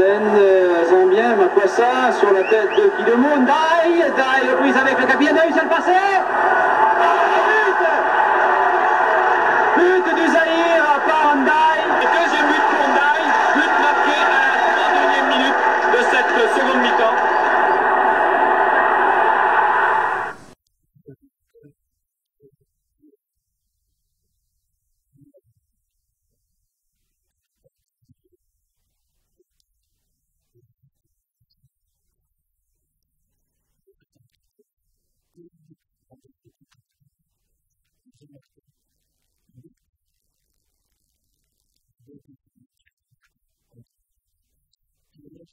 capitaine euh, zambien Makwassa sur la tête de Kidomo. Ndai, Ndai reprise avec le capitaine, a réussi à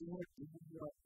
doing it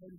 What